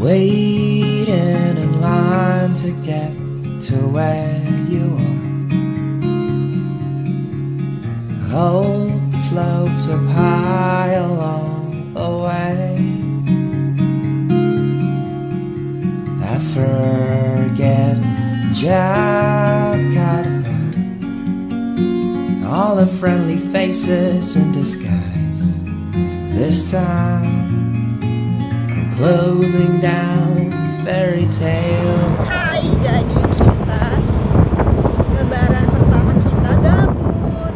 waiting in line to get to where you are. Hope floats up friendly faces in disguise. This time. I'm Closing down this fairy tale. Hai, jadi kita Lebaran pertama kita gabut.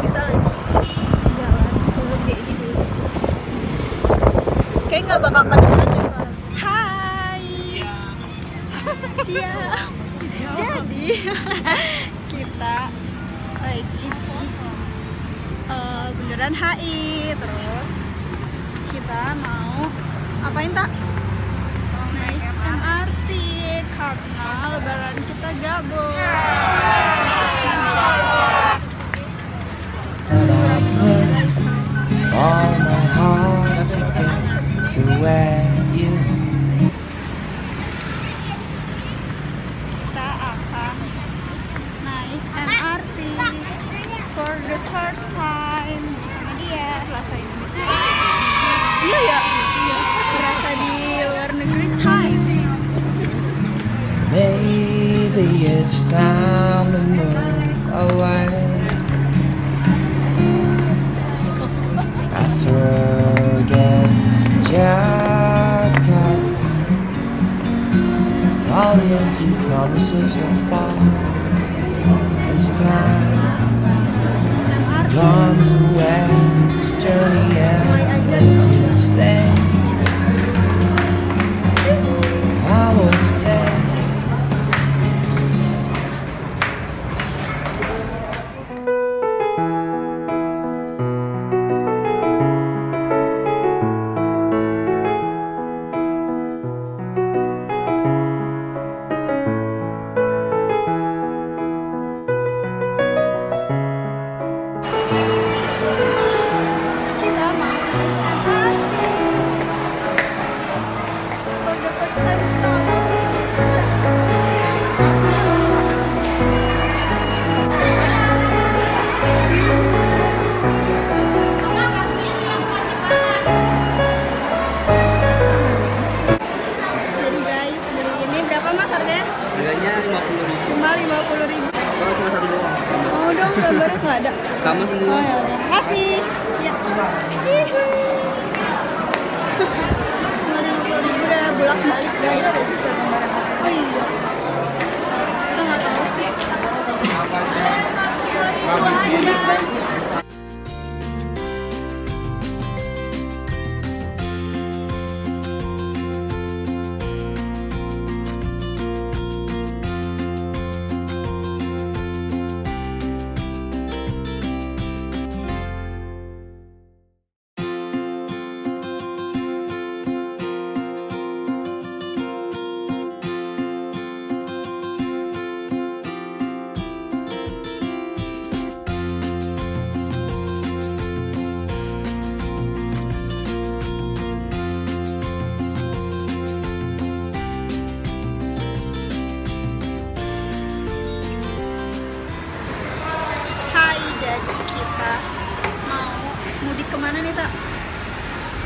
Kita lagi jalan. Kayak nggak bakal kedengeran bundaran HI terus kita mau apain tak naik MRT karena lebaran kita gabung It's time to move away. I forget Jakarta. All the empty promises will fall this time. Gone to where this journey ends. Harganya 50 ribu. cuma 50 ribu Kalau cuma satu doang. mau dong gambarnya nggak ada Sama semua. Oh ya udah. Makasih. Ya. Cuma lima puluh ribu udah bolak balik. Oh ke mana nih tak?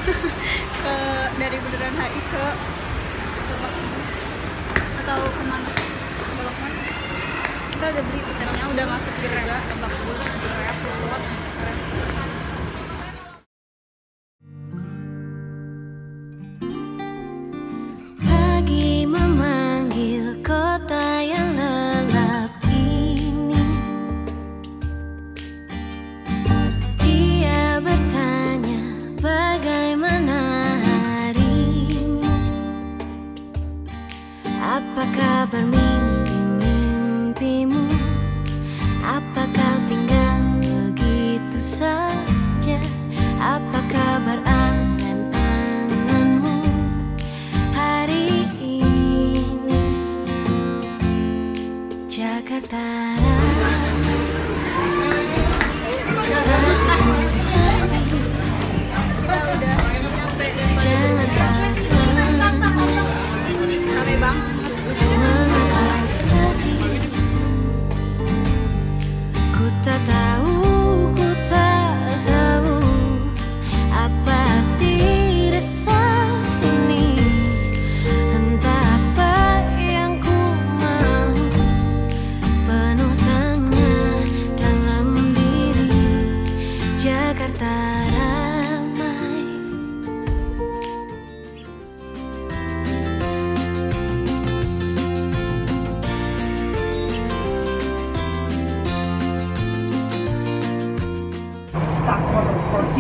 ke dari Bundaran HI ke Lebak Bulus atau ke mana? Belok mana? Kita udah beli tiketnya, udah masuk di rela Lebak Bulus, di rela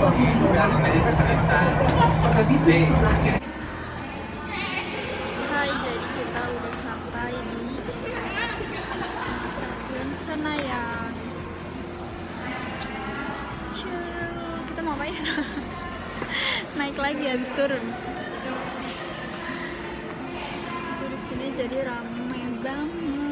Hai, jadi kita udah sampai di stasiun Senayan. Ciu, kita mau ngapain? Naik lagi habis turun. Di sini jadi ramai banget.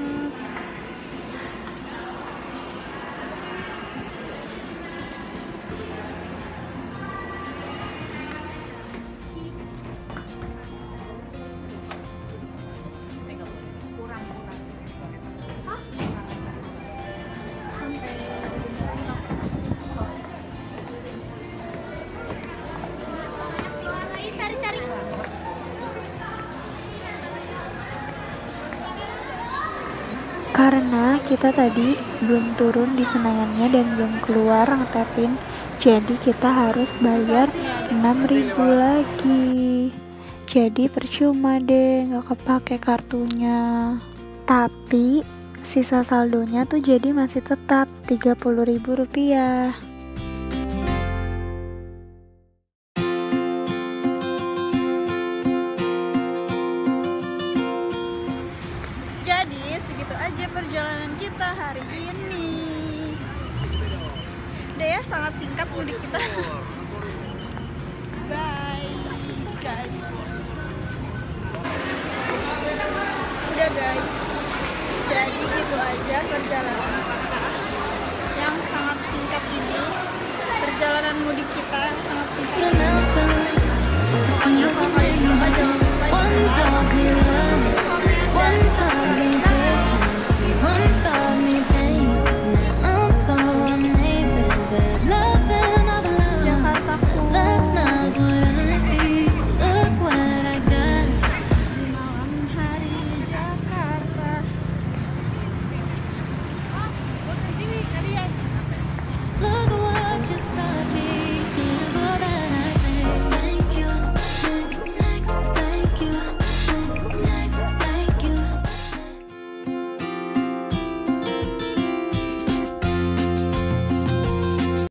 Karena kita tadi belum turun di Senayannya dan belum keluar ngetepin, jadi kita harus bayar 6000 lagi. Jadi percuma deh nggak kepake kartunya. Tapi sisa saldonya tuh jadi masih tetap 30.000 rupiah. Aja perjalanan kita hari ini. Udah ya sangat singkat mudik kita. Bye guys. Udah guys. Jadi gitu aja perjalanan